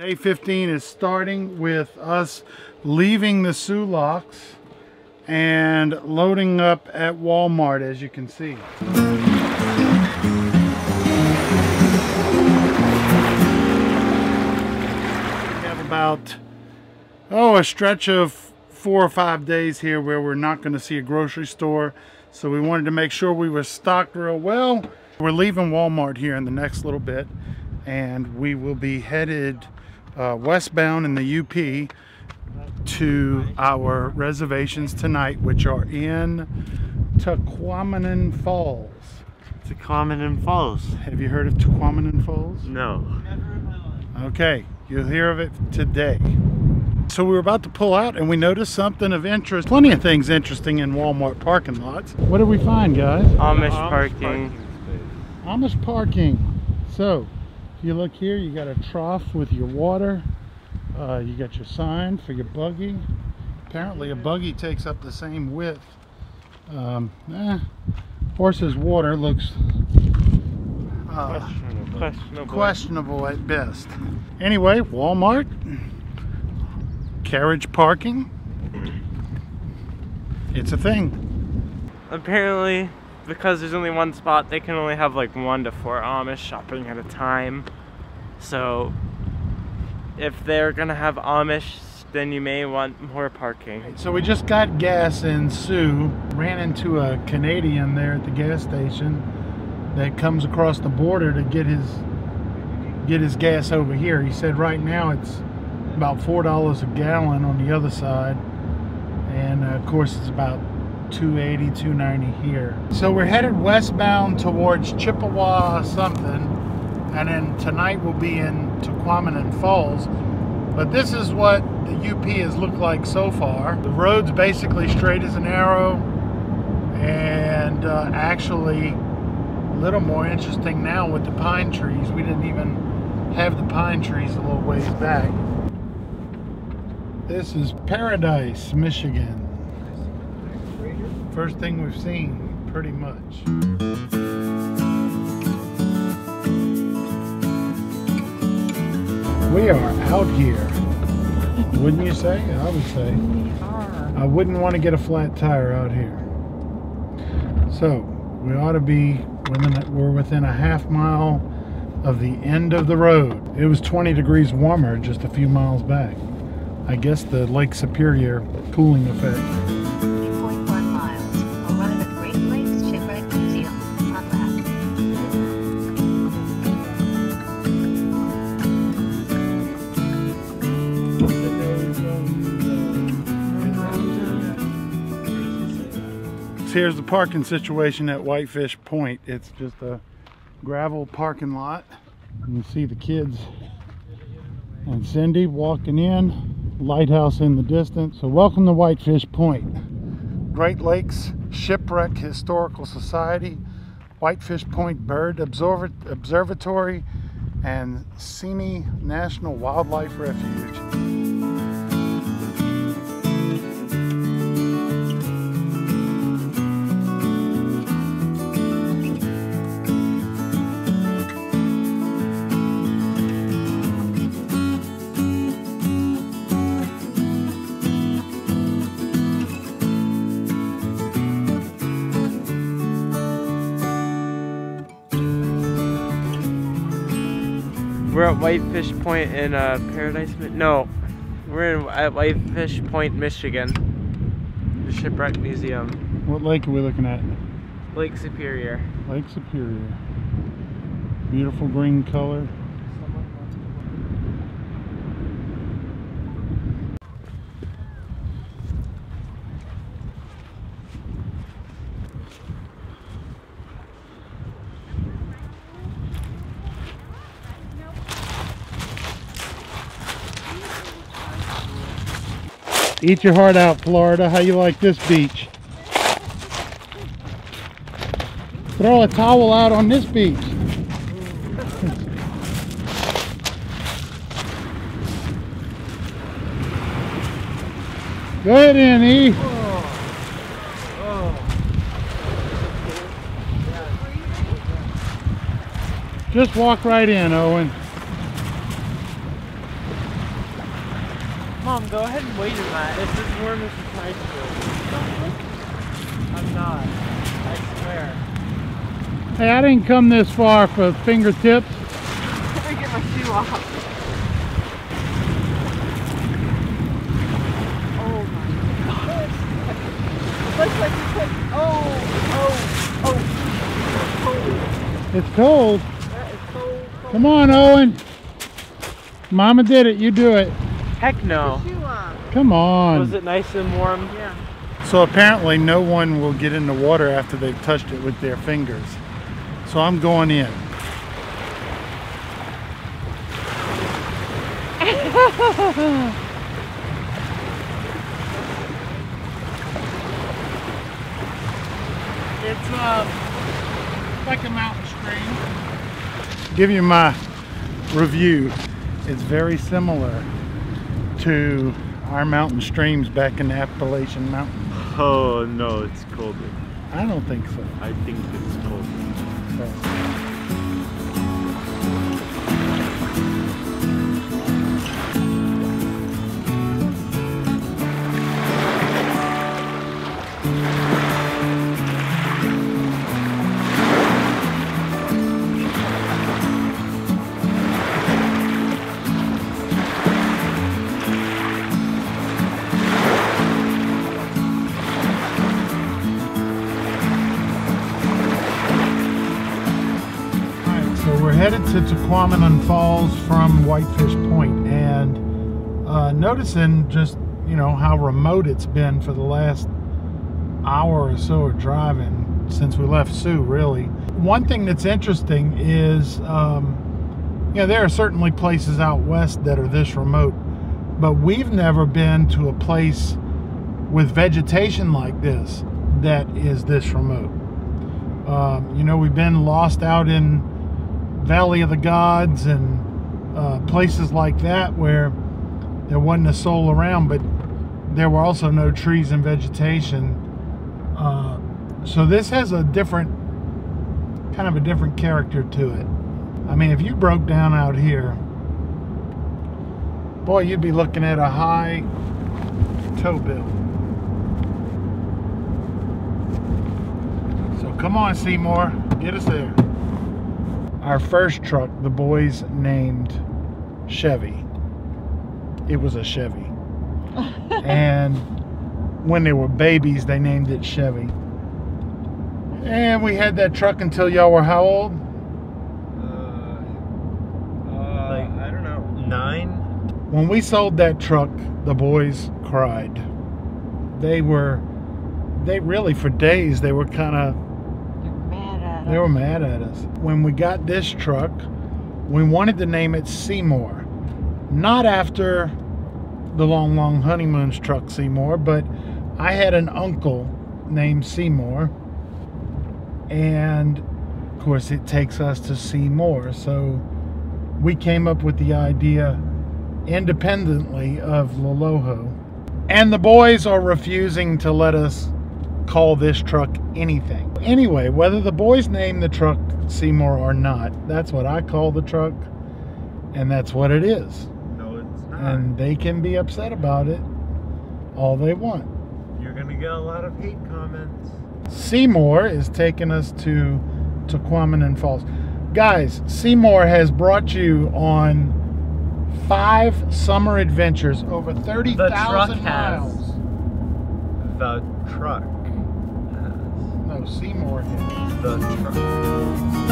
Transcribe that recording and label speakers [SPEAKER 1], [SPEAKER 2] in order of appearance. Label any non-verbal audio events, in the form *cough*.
[SPEAKER 1] Day 15 is starting with us leaving the Soo Locks and loading up at Walmart as you can see. We have about, oh, a stretch of four or five days here where we're not going to see a grocery store. So we wanted to make sure we were stocked real well. We're leaving Walmart here in the next little bit and we will be headed uh, westbound in the UP to our reservations tonight, which are in Tahquamenon Falls.
[SPEAKER 2] Tahquamenon Falls.
[SPEAKER 1] Have you heard of Tahquamenon Falls?
[SPEAKER 2] No.
[SPEAKER 1] Okay, you'll hear of it today. So we were about to pull out and we noticed something of interest. Plenty of things interesting in Walmart parking lots. What did we find, guys?
[SPEAKER 2] Amish parking.
[SPEAKER 1] Amish parking. So, if you look here, you got a trough with your water. Uh, you got your sign for your buggy. Apparently a buggy takes up the same width. Um, eh, horse's water looks uh,
[SPEAKER 2] Questionable. Questionable.
[SPEAKER 1] questionable at best. Anyway, Walmart, carriage parking. It's a thing.
[SPEAKER 2] Apparently, because there's only one spot, they can only have like one to four Amish shopping at a time. So, if they're gonna have Amish, then you may want more parking.
[SPEAKER 1] So we just got gas in Soo. Ran into a Canadian there at the gas station that comes across the border to get his get his gas over here. He said right now it's about four dollars a gallon on the other side, and uh, of course it's about 280 290 here. So we're headed westbound towards chippewa something and then tonight we'll be in Tahquamenon Falls. But this is what the UP has looked like so far. The road's basically straight as an arrow and uh, actually a little more interesting now with the pine trees. We didn't even have the pine trees a little ways back. This is Paradise Michigan First thing we've seen, pretty much. We are out here. Wouldn't you say? I would say. I wouldn't want to get a flat tire out here. So, we ought to be within, we're within a half mile of the end of the road. It was 20 degrees warmer just a few miles back. I guess the Lake Superior cooling effect. Here's the parking situation at Whitefish Point. It's just a gravel parking lot. You see the kids and Cindy walking in, lighthouse in the distance. So welcome to Whitefish Point. Great Lakes Shipwreck Historical Society, Whitefish Point Bird Observa- Observatory, and Seney National Wildlife Refuge.
[SPEAKER 2] We're at Whitefish Point in uh, Paradise. No, we're in, at Whitefish Point, Michigan. The Shipwreck Museum,
[SPEAKER 1] What lake are we looking at?
[SPEAKER 2] Lake Superior.
[SPEAKER 1] Lake Superior. Beautiful green color. Eat your heart out, Florida. How you like this beach? Throw a towel out on this beach. Go ahead in, E. Just walk right in, Owen.
[SPEAKER 2] Mom, go ahead and wait in that. It's as warm as it's nice to. I'm not. I swear.
[SPEAKER 1] Hey, I didn't come this far for fingertips. *laughs*
[SPEAKER 3] Me get my shoe off. Oh my gosh. It *laughs* looks like it's oh, oh, oh.
[SPEAKER 1] It's cold.
[SPEAKER 3] That is so cold.
[SPEAKER 1] Come on, Owen. Mama did it. You do it.
[SPEAKER 2] Heck no.
[SPEAKER 3] Shoe on.
[SPEAKER 1] Come on.
[SPEAKER 2] Was it nice and warm?
[SPEAKER 3] Yeah.
[SPEAKER 1] So apparently no one will get in the water after they've touched it with their fingers. So I'm going in. *laughs* It's uh, like a mountain stream. Give you my review. It's very similar to our mountain streams back in the Appalachian Mountains.
[SPEAKER 4] Oh no, it's colder.
[SPEAKER 1] I don't think so.
[SPEAKER 4] I think it's colder.
[SPEAKER 1] Alright, headed to Tahquamenon Falls from Whitefish Point, and uh, noticing just you know how remote it's been for the last hour or so of driving since we left Soo. Really, one thing that's interesting is um, you know there are certainly places out west that are this remote, but we've never been to a place with vegetation like this that is this remote. Um, you know, we've been lost out in Valley of the Gods and uh, places like that where there wasn't a soul around, but there were also no trees and vegetation. Uh, so this has a different, kind of a different character to it. I mean, if you broke down out here, boy, you'd be looking at a high tow bill. So come on, Seymour, get us there. Our first truck, the boys named Chevy. It was a Chevy. *laughs* and when they were babies, they named it Chevy. And we had that truck until y'all were how old?
[SPEAKER 4] Uh, uh, like I don't know, nine.
[SPEAKER 1] When we sold that truck, the boys cried. They were, they really, for days, they were kind of
[SPEAKER 3] You're mad at
[SPEAKER 1] They were mad at us. When we got this truck, we wanted to name it Seymour. Not after the Long Long Honeymoon's truck Seymour, but I had an uncle named Seymour. And of course, it takes us to Seymour. So we came up with the idea independently of Loloho. And the boys are refusing to let us call this truck anything. Anyway, whether the boys name the truck Seymour or not, that's what I call the truck, and that's what it is.
[SPEAKER 4] No, it's not.
[SPEAKER 1] And they can be upset about it all they want.
[SPEAKER 4] You're gonna get a lot of hate comments.
[SPEAKER 1] Seymour is taking us to Tahquamenon Falls. Guys, Seymour has brought you on five summer adventures over 30,000
[SPEAKER 2] has.
[SPEAKER 1] miles.
[SPEAKER 4] The truck.
[SPEAKER 1] Seymour.
[SPEAKER 4] The truck.